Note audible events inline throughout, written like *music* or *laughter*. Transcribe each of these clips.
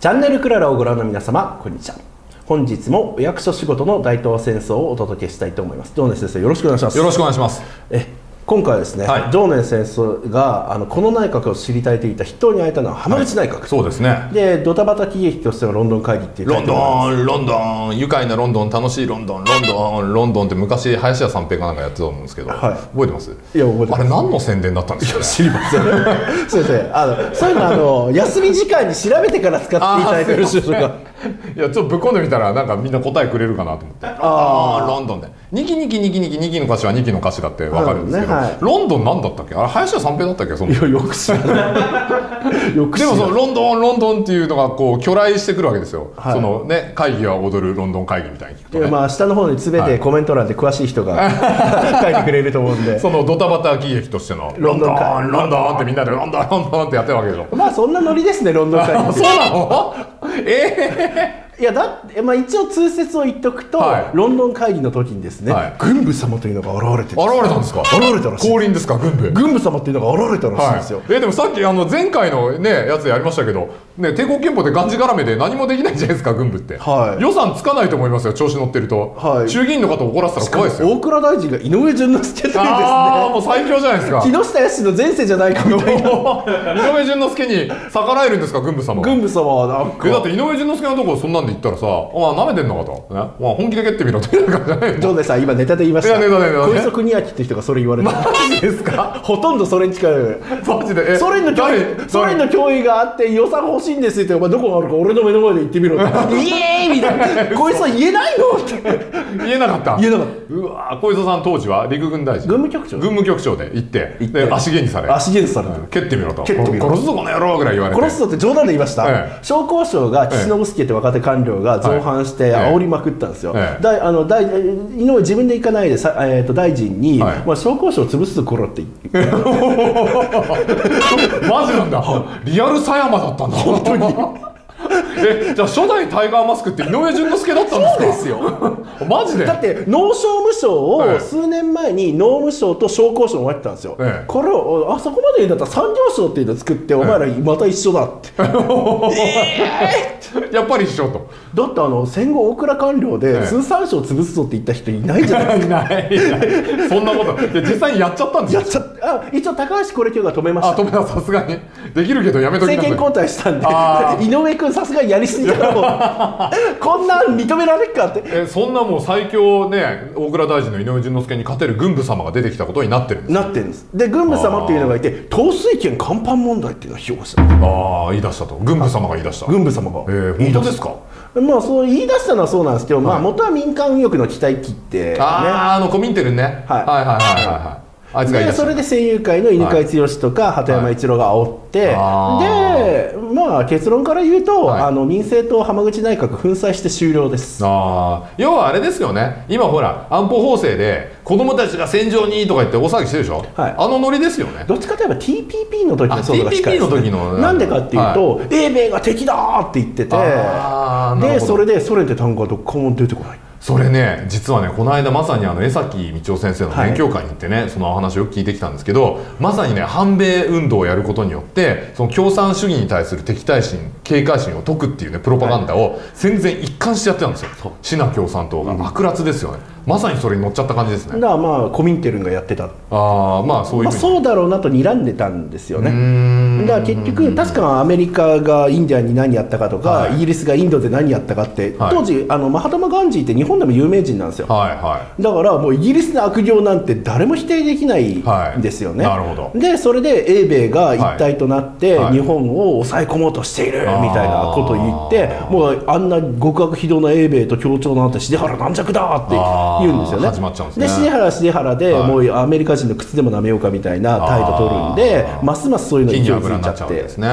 チャンネルクララをご覧の皆様こんにちは。本日もお役所仕事の大東戦争をお届けしたいと思います。常念先生。よろしくお願いします。よろしくお願いします。え今回はですね、はい。常念先生があのこの内閣を知りたいといった筆頭に会えたのは浜口内閣、そうですね。でドタバタ喜劇としてのロンドン会議っていうタロンドンロンドン。愉快なロンドン楽しいロンドン。ロンドンロンドンって昔林家三平かなんかやってたと思うんですけど、はい。覚えてます？いや覚えてます。あれ何の宣伝だったんですか？ね知りません。*laughs* 先生あのそういうのあの休み時間に調べてから使っていただいてよろしいでしょうかいやちょっとぶっ込んでみたらなんかみんな答えくれるかなと思って。ああロンドンで。ニキニキニキニキニキの歌詞はニキの歌詞だってわかるんですけど、なるほどねロンドンなんだったっけあれ林家三平だったっけそのいやよく知らないよく知でらないもそのロンドンロンドンっていうのがこう巨来してくるわけですよ、はいそのね会議は踊るロンドン会議みたいに聞くとねいやまあ下の方に全てコメント欄で詳しい人が書いてくれると思うんでそのドタバタ喜劇としてのロンドン会ロンドンってみんなでロンドンロンドンってやってるわけでしょまあそんなノリですねロンドン会議そうなのえいやだって、まあ、一応通説を言っとくと、はい。ロンドン会議の時にですね、はい。軍部様というのが現れてえ現れたんですか？現れたらしい。降臨ですか？軍部。軍部様っていうのが現れたらしいんはいですよ、、えでもさっきあの前回のねやつやりましたけど、ね、帝国憲法でがんじがらめで何もできないじゃないですか軍部って、はい。予算つかないと思いますよ調子乗ってると、はい。衆議院の方怒らせたら怖いですよ。大蔵大臣が井上順之介というですああねもう最強じゃないですか。*laughs* 木下康の前世じゃないかみたいな。*laughs* 井上順之介に逆らえるんですか軍部様が軍部様はなんか。えだって井上順之介のとこそんなんで言ったらさ「お前舐めてんのか」と、ね。まあ、本気で蹴ってみろっていう感じじゃないのジョンネさん今ネタで言いましたいやネタでネタで小磯国明って人がそれ言われたマジですか？*laughs* ほとんどそれに近い。マジで？えソ連の脅誰？威ソ連の脅威があって予算欲しいんですってお前どこがあるか俺の目の前で言ってみろって。*laughs* イエーイみたいな。小磯さん言えないのって。言えなかった。言えなかっうわ小磯さん当時は陸軍大臣。軍務局長。軍務局長で行って。行って。で足毛にされ。足毛にされて。うん。蹴ってみろと。蹴ってみろ殺すぞこの野郎ぐらい言われて。殺すぞって冗談で言いました、ええ。将校省が岸信介って若手官僚が造反してはい煽りまくったんですよ、ええ。だいあのだい井上自分で行かないでさ、えー、と大臣に、はい。まあ、将校省を潰す頃って言って。*laughs* マジなんだ。リアル狭山だったんだ本当に。えじゃあ初代タイガーマスクって井上順之介だったんですか？そうですよ。*laughs* マジで？だって農商務省をええ。数年前に農務省と商工省を分けたんですよ、ええ。これをあそこまで言うんだったら産業省っていうのを作って、お前らまた一緒だって。*laughs* やっぱり一緒と。だってあの戦後大蔵官僚でええ。通産省を潰すぞって言った人いないじゃないですか。*laughs* そんなこと。実際にやっちゃったんですよ。やっちゃった。あ一応高橋これ今日が止めました。あ止めたさすがに。できるけどやめときなさい。政権交代したんで。あ井上君さすがにやりすぎだろ *laughs* こんなん認められっかって。えそんなもう最強ね大蔵大臣の井上順之介に勝てる軍部様が出てきたことになってるんですなってるんです。で軍部様っていうのがいて統水権干板問題っていうのを評価した。ああ言い出したと。軍部様が言い出した。軍部様が。えー本当ですか？まあそう言い出したのはそうなんですけど、まあはい。元は民間運用の期待機って、ね、あああのコミンテルンね、はい。はいはいはいはいはいあいつがでそれで声優界の犬飼剛とか鳩山一郎が煽って、あでまあ結論から言うと、はい。あの民政党浜口内閣粉砕して終了です。ああ要はあれですよね。今ほら安保法制で子供たちが戦場にとか言って大騒ぎしてるでしょ、はい。あのノリですよね。どっちかといえば TPP の時のそういうのが近いです、ね、TPP の時の。なんでかっていうと、英米が敵だーって言っててでそれでソ連って単語がどこも出てこないそれね実はねこの間まさにあの江崎道夫先生のはい。勉強会に行ってね、そのお話をよく聞いてきたんですけどまさにね反米運動をやることによってその共産主義に対する敵対心警戒心を解くっていうねプロパガンダを戦前一貫してやってたんですよ。シナ共産党が。悪辣ですよねまさにそれに乗っちゃった感じですね。だからまあコミンテルンがやってた、ああまあそういうまあ、そうだろうなと睨んでたんですよね。ん。だから結局確かアメリカがインディアンに何やったかとか、はい。イギリスがインドで何やったかって、はい。当時あのマハタマ・ガンジーって日本でも有名人なんですよ。はいはだからもうイギリスの悪行なんて誰も否定できないはいんですよね、なるほど。でそれで英米が一体となってはい。日本を抑え込もうとしているみたいなことを言ってもうあんな極悪非道な英米と協調なんて重原軟弱だって言うんですよね始まっちゃうんですね。で重原は重原で、はい。もうアメリカ人の靴でも舐めようかみたいな態度取るんでますますそういうのい、に火に勢いついちゃって。ですね。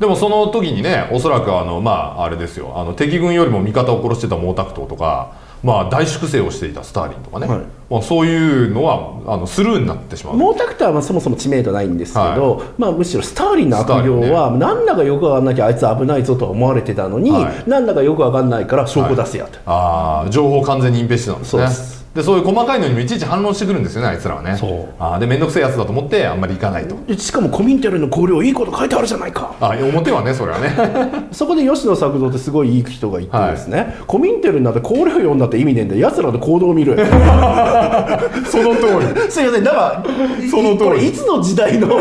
でもその時にねおそらくあのまああれですよ。あの敵軍よりも味方を殺してた毛沢東とかまあ大粛清をしていたスターリンとかね、はいまあ、そういうのはあのスルーになってしまう。毛沢東はまあそもそも知名度ないんですけど、まあ、むしろスターリンの悪行は、なんだかよくわかんなきゃあいつ危ないぞと思われてたのに、はい。なんだかよくわかんないから証拠出せやと、ああ情報を完全に隠蔽してたんですね。そうでそういう細かいのにもいちいち反論してくるんですよねあいつらはね。そう。あーで面倒くせえやつだと思ってあんまり行かないと。でしかもコミンテルの考慮いいこと書いてあるじゃないか。あ表はねそれはね。*laughs* そこで吉野作造ってすごいいい人がいてですね、コミンテルなんて考慮読んだって意味ねえんだよ。奴らの行動を見る *laughs* *laughs* その通り。すいませんだからその通り。これいつの時代の *laughs*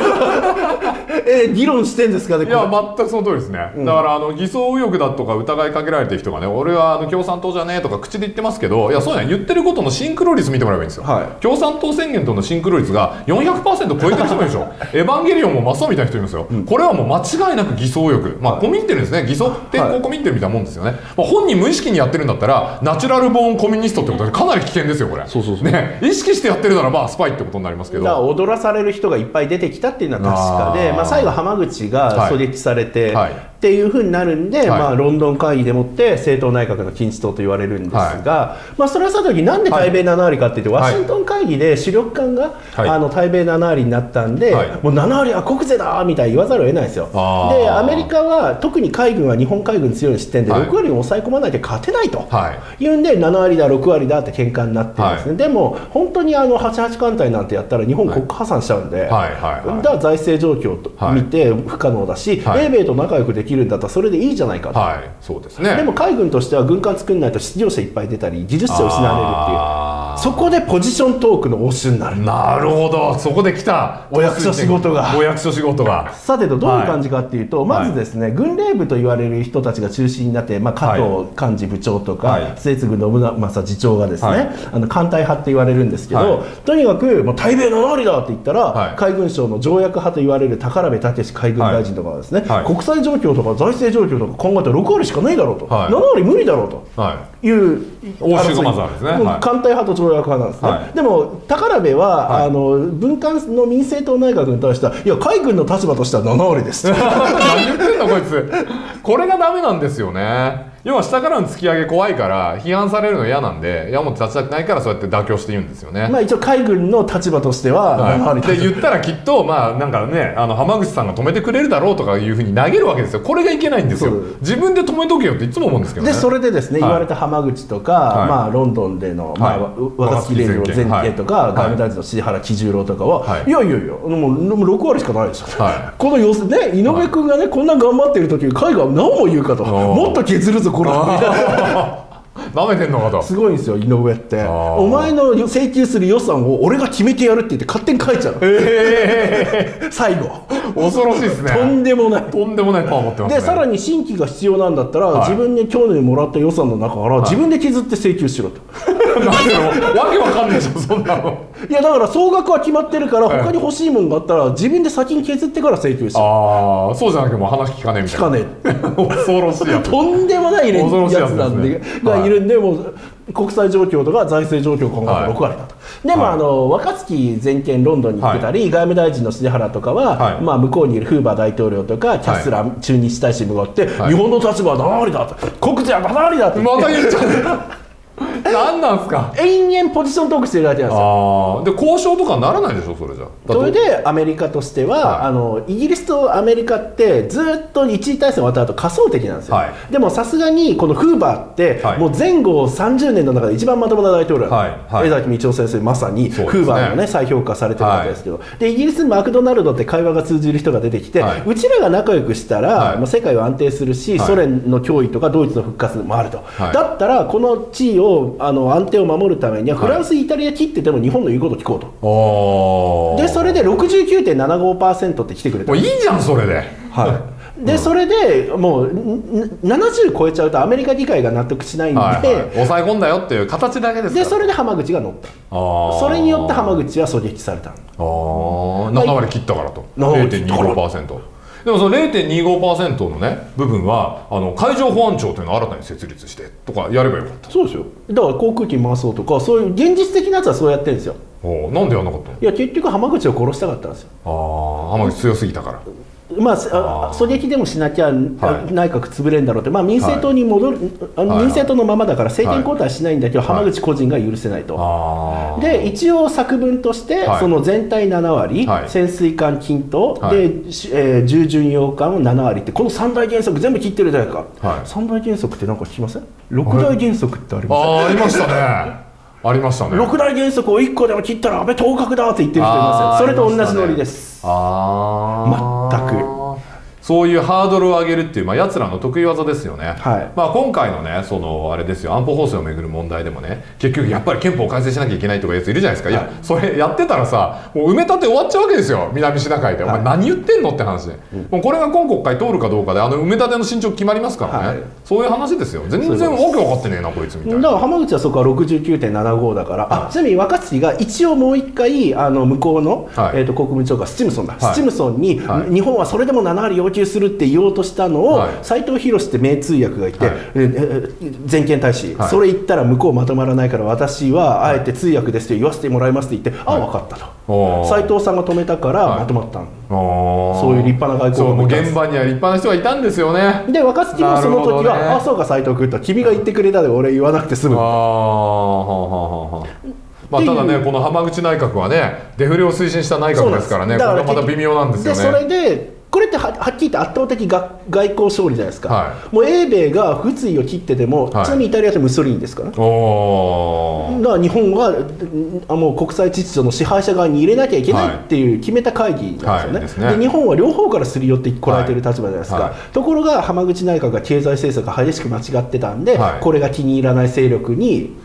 えー議論してんですかねいや全くその通りですね、だからあの偽装右翼だとか疑いかけられてる人がね俺はあの共産党じゃねえとか口で言ってますけどいやそうや言ってることのシンクロ率見てもらえばいいんですよ、はい。共産党宣言とのシンクロ率が400%超えてる人もいるでしょ。エヴァンゲリオンもマスオみたいな人いるんですよ、これはもう間違いなく偽装右翼。まあ、コミンテルですね。偽装転校コミンテルみたいなもんですよね、まあ、本人無意識にやってるんだったらナチュラルボーンコミュニストってことでかなり危険ですよこれ。そうそうそう。ね意識してやってるならまあスパイってことになりますけど。だから踊らされる人がいっぱい出てきたっていうのは確かでまあ、最後浜口が狙撃されて、はいっていうふうになるんで、はい。まあ、ロンドン会議でもって政党内閣の金字塔と言われるんですが、まあ、それはさておきなんで対米7割かっていうと、はい。ワシントン会議で主力艦が、はい。あの対米7割になったんで、はい。もう7割は国是だみたいに言わざるを得ないですよ。でアメリカは特に海軍は日本海軍強い視点ではい。6割を抑え込まないと勝てないと。はい。いうんで7割だ6割だって喧嘩になってるんですね、でも本当にあの88艦隊なんてやったら日本国家破産しちゃうんで、はい。はい。はい。だから財政状況とはい見て不可能だし、はい。英米と仲良くできるんだったらそれでいいじゃないかと、はいそうですね。でも海軍としては軍艦作んないと失業者いっぱい出たり技術者を失われるっていうそこでポジショントークの応酬になる。なるほど。そこで来た。お役所仕事が。お役所仕事が。さてとどういう感じかっていうと、まずですね、軍令部と言われる人たちが中心になって、まあ、加藤幹事部長とか、はい。末次信正次長がですね、はい。あの艦隊派って言われるんですけど、はい。とにかくもう対米7割だって言ったら、はい。海軍省の条約派と言われる宝部武海軍大臣とかはですね、はい。国際状況とか財政状況とか考えたら6割しかないだろうと、はい。7割無理だろうと。はい。いう応酬がまずあるんですね。艦隊派と条約派なんですね、はい。でも宝部は、はい。あの文官の民政党内閣に対してはいや海軍の立場としては7割です。*laughs* 何言ってんだこいつ。これがダメなんですよね要は下からの突き上げ怖いから批判されるの嫌なんで山本立ちたくないからそうやって妥協して言うんですよね、まあ一応海軍の立場としては7はい、割で言ったらきっとまあなんかねあの浜口さんが止めてくれるだろうとかいうふうに投げるわけですよ。これがいけないんですよ。自分で止めとけよっていつも思うんですけどね。でそれでですね、はい。言われた浜口とか、はい。まあ、ロンドンでの、まあはい。若槻レイの前提とか、はい。外務大臣の重原喜十郎とかは、はい。い、やいやいやもうもう6割しかないでしょ、はい。この様子ね井上君がね、こんな頑張ってる時に海外は何も言うかと。ーもっと削るぞこれ *laughs* ななめてんのかと。すごいんですよ井上って。ー。お前の請求する予算を俺が決めてやるって言って勝手に書いちゃうえ最後。え恐ろしいですね。とんでもない。とんでもないパワー持ってますね。でさらに新規が必要なんだったら、はい。自分に去年もらった予算の中から自分で削って請求しろと、なんでのわけわかんないじゃんそんなの。いやだから総額は決まってるからはい。他に欲しいもんがあったら自分で先に削ってから請求しろ。ああそうじゃなくてもう話聞かねえみたいな。聞かねえ。*laughs* 恐ろしいやつ。とんでもないね恐ろしいやつなんで。ねがい。るんで、もう国際状況とか財政状況を考えたらはい。6割だと、でも、はい。あの若槻前見ロンドンに行ってたり、外務大臣の重原とかは、はい。まあ、向こうにいるフーバー大統領とかキャスラー駐日大使もがって、はい。日本の立場は7割だと。国税は7割だって言ってまた言っちゃう何なんすか？延々ポジショントークしてるだけなんですよ。で交渉とかならないでしょそれじゃそれでアメリカとしては、はい。あのイギリスとアメリカってずっと一次大戦終わった後仮想敵なんですよ、はい。でもさすがにこのフーバーって、はい。もう前後30年の中で一番まともな大統領江崎道夫先生まさにフーバーのね再評価されてるわけですけど、でイギリスマクドナルドって会話が通じる人が出てきて、はい。うちらが仲良くしたら、はい。まあ、世界は安定するし、はい。ソ連の脅威とかドイツの復活もあると、はい。だったらこの地位をあの安定を守るためにははい。フランス、イタリア切ってても日本の言うこと聞こうと。おでそれで69.75%って来てくれた。もういいじゃんそれで。はい、でそれでもうん70超えちゃうとアメリカ議会が納得しないんで、はいはい。抑え込んだよっていう形だけですでそれで浜口が乗った。それによって浜口は狙撃された。ああ7割切ったからと。7割切ったから。0.25%でもその0.25%のね部分はあの海上保安庁というのを新たに設立してとかやればよかった。そうですよ。だから航空機回そうとかそういう現実的なやつはそうやってるんですよ。なんでやんなかったのいや結局浜口を殺したかったんですよ。ああ浜口強すぎたから。まあす、あ狙撃でもしなきゃ、はい。内閣潰れんだろうって、まあ、民政党に戻る、はい。民政党のままだから政権はい交代しないんだけど、はい。浜口個人が許せないと。あーで一応作文として、はい。その全体7割、はい。潜水艦均等、はい。で、しえー重巡洋艦を7割ってこの3大原則全部聞いてるじゃないか、はい。三大原則って何か聞きません？6大原則ってありません？あーありましたねありましたね。6大原則を1個でも切ったら安倍当確だって言ってる人いますよ。それと同じノリです。ああ全くそういうハードルを上げるっていう、まあ、奴らの得意技ですよね、はい。まあ、今回のねそのあれですよ。安保法制をめぐる問題でもね結局やっぱり憲法を改正しなきゃいけないとかいうやついるじゃないですか、い、やそれやってたらさもう埋め立て終わっちゃうわけですよ。南シナ海で、お前何言ってんのって話で、もうこれが今国会通るかどうかであの埋め立ての進捗決まりますからね、はい。そういう話ですよ。全然わけ分かってねえなこいつみたいな。だから浜口はそこは69.75だから、あちなみに若槻が一応もう一回あの向こうの、はい。えー、と国務長官スチムソンだ、い。スチムソンに、はい。日本はそれでも7割要求するって言おうとしたのをはい。斎、藤博って名通訳がいて、はい。全権大使、はい。それ言ったら向こうまとまらないから私はあえて通訳ですと言わせてもらいますって言って、あ分かったと。斎藤さんが止めたからはい。まとまったの、そそういう立派な外交そうもうもいたんです。現場には立派な人がいたんですよね。で若槻もその時は、ねあそうか斎藤君と君が言ってくれたで俺言わなくて済むああまあ、ただね、この浜口内閣はね、デフレを推進した内閣ですからね、こそうなんです。れがまた微妙なんですよね。でそれでこれってははっきり言って圧倒的が外交勝利じゃないですか、はもう英米が仏意を切ってても、はい。ちなみにイタリアってムッソリーニですから、だから日本はんあもう国際秩序の支配者側に入れなきゃいけないっていう決めた会議なんですよね,、はい。で日本は両方からすり寄ってこられてる立場じゃないですか、ところが浜口内閣が経済政策が激しく間違ってたんで、はい。これが気に入らない勢力に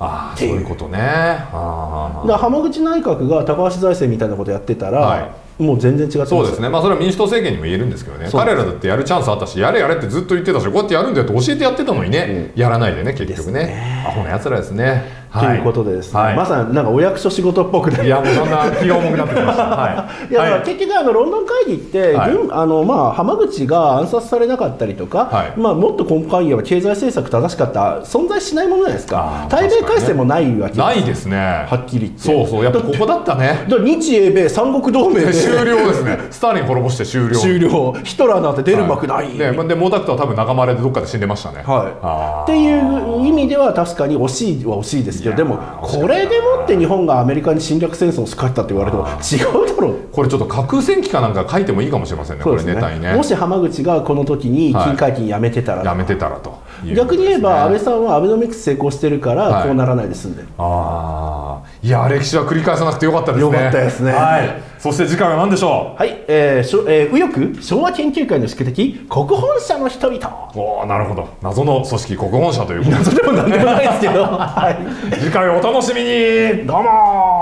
ああ、そういうことね。あ浜口内閣が高橋財政みたいなことやってたら、はもう全然違ってそうですね、まあ、それは民主党政権にも言えるんですけどね、彼らだってやるチャンスあったし、やれやれってずっと言ってたし、こうやってやるんだよって教えてやってたのにね、やらないでね、結局ね、アホなやつらですね。ということでですね、はい。まさになんかお役所仕事っぽくねいや、もうだんだん気が重くなってきました。*laughs* はい。いやはい。結局あのロンドン会議って、はい。軍あのまあ、浜口が暗殺されなかったりとか、はい。まあ、もっと根幹言えば経済政策正しかった存在しないものじゃないですか。対米改正もないわけないですね。はっきり言って。そうそう、やっぱここだったね。日英米三国同盟で。終了ですね。スターリン滅ぼして終了。終了。ヒトラーなんて出る幕ない、で、まで、毛沢東は多分仲間でどっかで死んでましたね。はい。っていう意味では確かに惜しいは惜しいですけどでもこれでもって日本がアメリカに侵略戦争を仕掛けたって言われても違うだろう。これちょっと架空戦記かなんか書いてもいいかもしれませんね。ね。れネタにね。も。し浜口がこの時に金解禁やめてたら、やめてたらと逆に言えば安倍ん。さんはアベノミクス成功してるからはいこうならないで済んでる、ああ、いや、歴史は繰り返さなくてよかったですね。よかったですねはい。そして次回は何でしょはい、えーしょえー右翼昭和研究会の宿敵国本社の人々う。おお、なるほど。謎の組織国本社ということで。*laughs* それもなんでもないですけどはい *laughs* 次回お楽しみに。どうもー